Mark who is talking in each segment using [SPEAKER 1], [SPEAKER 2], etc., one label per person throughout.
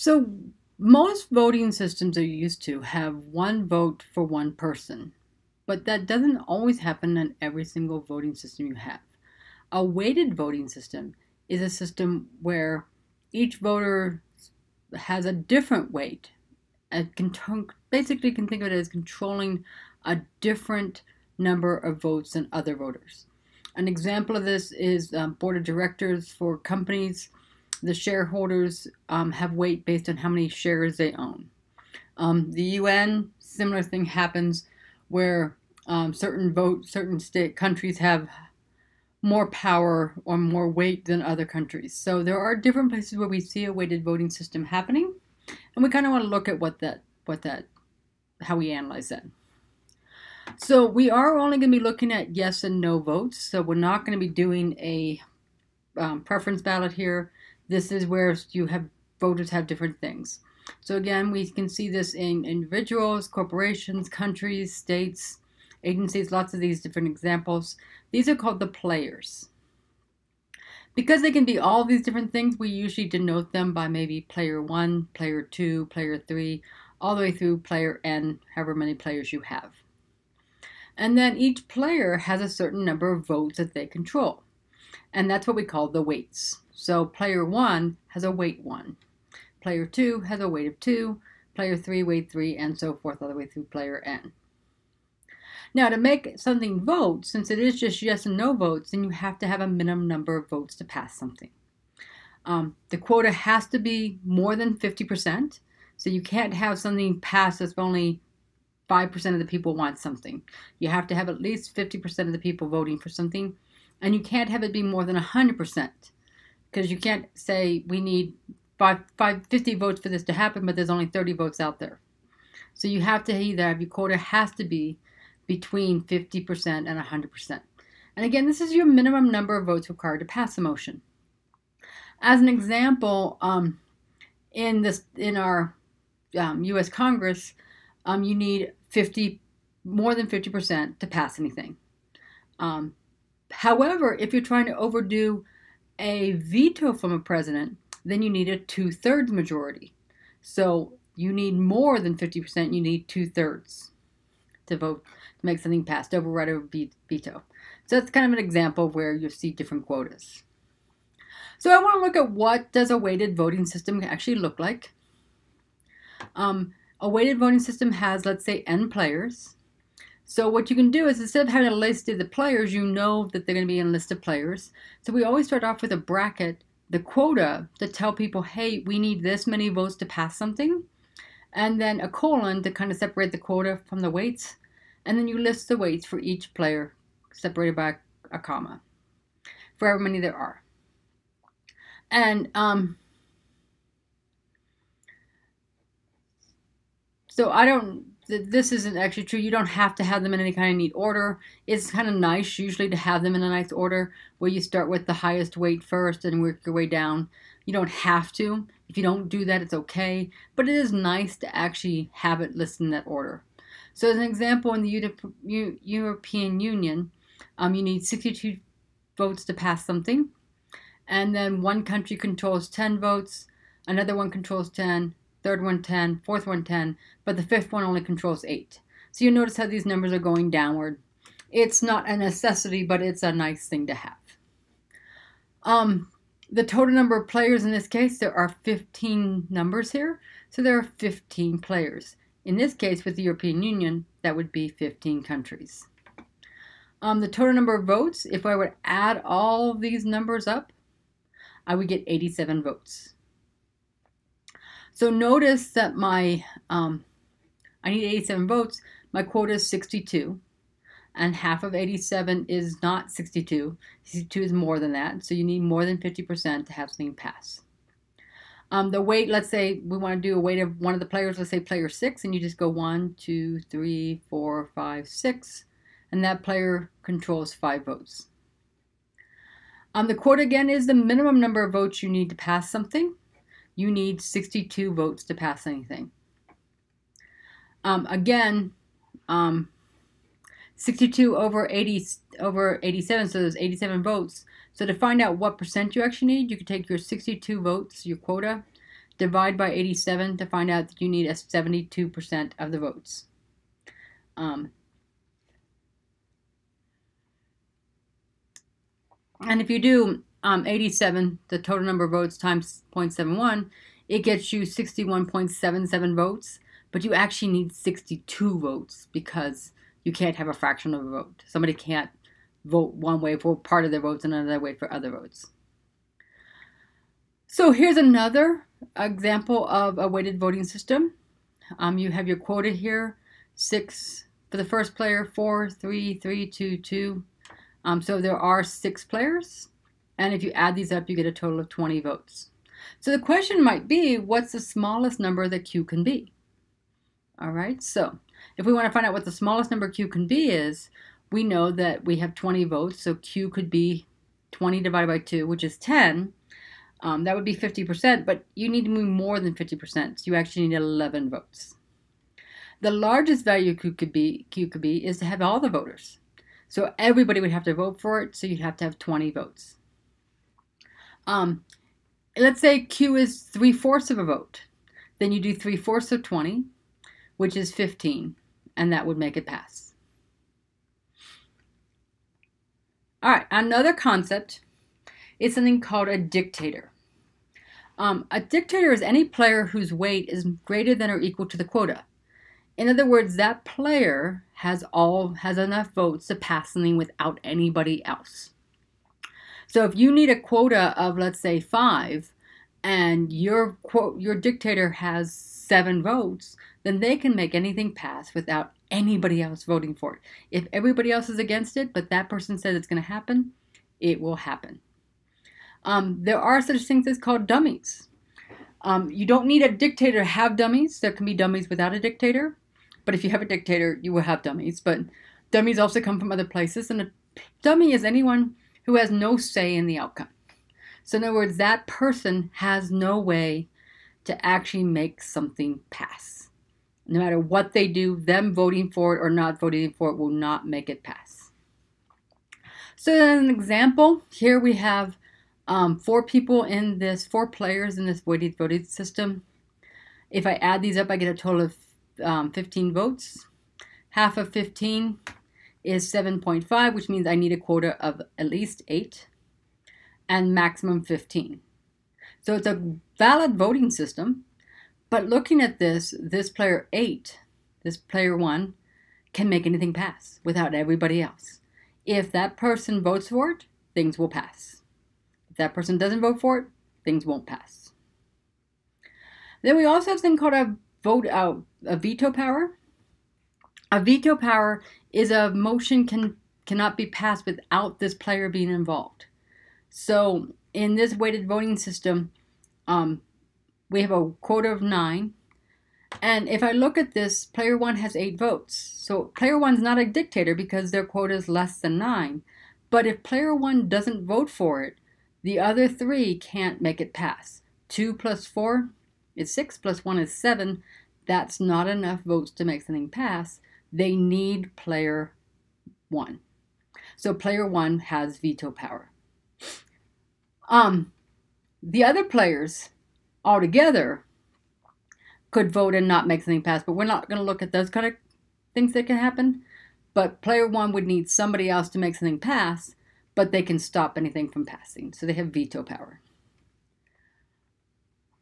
[SPEAKER 1] So most voting systems are used to have one vote for one person, but that doesn't always happen in every single voting system you have. A weighted voting system is a system where each voter has a different weight. And can basically can think of it as controlling a different number of votes than other voters. An example of this is um, board of directors for companies the shareholders um, have weight based on how many shares they own. Um, the UN, similar thing happens where um, certain vote, certain state countries have more power or more weight than other countries. So there are different places where we see a weighted voting system happening, and we kind of want to look at what that, what that, how we analyze that. So we are only going to be looking at yes and no votes. So we're not going to be doing a um, preference ballot here. This is where you have voters have different things. So again, we can see this in individuals, corporations, countries, states, agencies, lots of these different examples. These are called the players. Because they can be all these different things, we usually denote them by maybe player 1, player 2, player 3, all the way through player n, however many players you have. And then each player has a certain number of votes that they control. And that's what we call the weights. So player 1 has a weight 1. Player 2 has a weight of 2. Player 3, weight 3, and so forth all the way through player n. Now, to make something vote, since it is just yes and no votes, then you have to have a minimum number of votes to pass something. Um, the quota has to be more than 50%. So you can't have something pass if only 5% of the people want something. You have to have at least 50% of the people voting for something. And you can't have it be more than 100% because you can't say we need five, five, 50 votes for this to happen, but there's only 30 votes out there. So you have to either your quota has to be between 50% and 100%. And again, this is your minimum number of votes required to pass a motion. As an example, um, in this in our um, U.S. Congress, um, you need 50 more than 50% to pass anything. Um, however, if you're trying to overdo a veto from a president, then you need a two thirds majority. So you need more than 50%, you need two thirds to vote to make something pass, override or veto. So that's kind of an example where you see different quotas. So I want to look at what does a weighted voting system actually look like. Um, a weighted voting system has, let's say, n players. So what you can do is instead of having a list of the players, you know that they're going to be in a list of players. So we always start off with a bracket, the quota, to tell people, hey, we need this many votes to pass something. And then a colon to kind of separate the quota from the weights. And then you list the weights for each player separated by a comma for however many there are. And um, so I don't this isn't actually true. You don't have to have them in any kind of neat order. It's kind of nice usually to have them in a nice order where you start with the highest weight first and work your way down. You don't have to. If you don't do that, it's okay. But it is nice to actually have it listed in that order. So as an example, in the European Union, um, you need 62 votes to pass something. And then one country controls 10 votes, another one controls 10, third one 10, fourth one 10, but the fifth one only controls 8. So you notice how these numbers are going downward. It's not a necessity, but it's a nice thing to have. Um, the total number of players in this case, there are 15 numbers here, so there are 15 players. In this case, with the European Union, that would be 15 countries. Um, the total number of votes, if I would add all these numbers up, I would get 87 votes. So notice that my, um, I need 87 votes. My quota is 62. And half of 87 is not 62. 62 is more than that. So you need more than 50% to have something pass. Um, the weight, let's say we want to do a weight of one of the players, let's say player six, and you just go one, two, three, four, five, six, and that player controls five votes. Um, the quota again is the minimum number of votes you need to pass something you need 62 votes to pass anything. Um, again, um, 62 over 80 over 87, so there's 87 votes. So to find out what percent you actually need, you can take your 62 votes, your quota, divide by 87 to find out that you need a 72% of the votes. Um, and if you do um, 87, the total number of votes times 0.71, it gets you 61.77 votes, but you actually need 62 votes because you can't have a fraction of a vote. Somebody can't vote one way for part of their votes and another way for other votes. So here's another example of a weighted voting system. Um, you have your quota here, six for the first player, four, three, three, two, two. Um, so there are six players, and if you add these up, you get a total of 20 votes. So the question might be, what's the smallest number that Q can be? All right, so if we want to find out what the smallest number Q can be is, we know that we have 20 votes, so Q could be 20 divided by 2, which is 10. Um, that would be 50%, but you need to move more than 50%, so you actually need 11 votes. The largest value Q could be, Q could be is to have all the voters. So everybody would have to vote for it, so you'd have to have 20 votes. Um, let's say Q is three fourths of a vote. Then you do three fourths of 20, which is 15, and that would make it pass. All right, another concept is something called a dictator. Um, a dictator is any player whose weight is greater than or equal to the quota. In other words, that player has all has enough votes to pass something without anybody else. So if you need a quota of let's say five, and your quote your dictator has seven votes, then they can make anything pass without anybody else voting for it. If everybody else is against it, but that person says it's going to happen, it will happen. Um, there are such things as called dummies. Um, you don't need a dictator to have dummies. There can be dummies without a dictator. But if you have a dictator, you will have dummies. But dummies also come from other places. And a dummy is anyone who has no say in the outcome. So, in other words, that person has no way to actually make something pass. No matter what they do, them voting for it or not voting for it will not make it pass. So, an example, here we have um, four people in this, four players in this weighted voting system. If I add these up, I get a total of um, 15 votes. Half of 15 is 7.5, which means I need a quota of at least 8 and maximum 15. So it's a valid voting system, but looking at this, this player 8, this player 1, can make anything pass without everybody else. If that person votes for it, things will pass If that person doesn't vote for it, things won't pass. Then we also have something called a vote out, a veto power. A veto power is a motion can cannot be passed without this player being involved. So in this weighted voting system, um, we have a quota of nine. And if I look at this, player one has eight votes. So player one's not a dictator because their quota is less than nine. But if player one doesn't vote for it, the other three can't make it pass. 2 plus 4 is 6, plus 1 is 7. That's not enough votes to make something pass. They need player 1. So player 1 has veto power. Um, the other players altogether could vote and not make something pass, but we're not going to look at those kind of things that can happen. But player 1 would need somebody else to make something pass, but they can stop anything from passing. So they have veto power.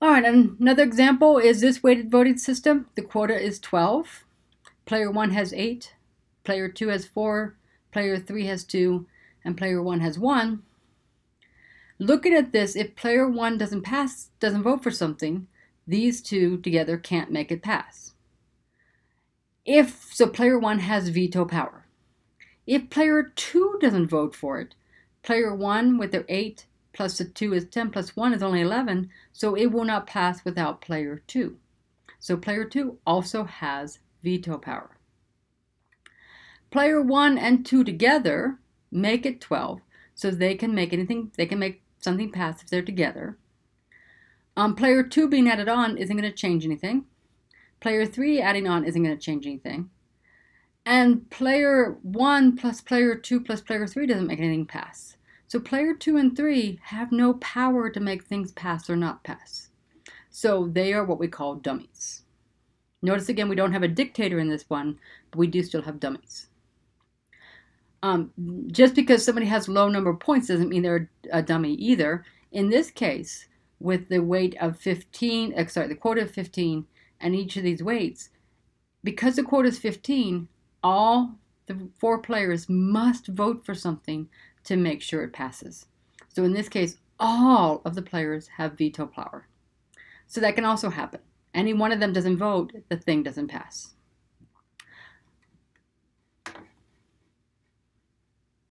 [SPEAKER 1] All right, another example is this weighted voting system. The quota is 12. Player 1 has 8. Player 2 has 4. Player 3 has 2. And player 1 has 1. Looking at this, if player 1 doesn't pass, doesn't vote for something, these two together can't make it pass. If so, player 1 has veto power. If player 2 doesn't vote for it, player 1 with their 8 plus the 2 is 10 plus 1 is only 11, so it will not pass without player 2. So player 2 also has veto power. Player 1 and 2 together make it 12, so they can make anything, they can make something pass if they're together. Um, player 2 being added on isn't going to change anything. Player 3 adding on isn't going to change anything. And player 1 plus player 2 plus player 3 doesn't make anything pass. So player 2 and 3 have no power to make things pass or not pass. So they are what we call dummies. Notice again, we don't have a dictator in this one, but we do still have dummies. Um, just because somebody has low number of points doesn't mean they're a dummy either. In this case, with the weight of 15, uh, sorry, the quota of 15, and each of these weights, because the quota is 15, all the four players must vote for something to make sure it passes. So in this case, all of the players have veto power. So that can also happen. Any one of them doesn't vote, the thing doesn't pass.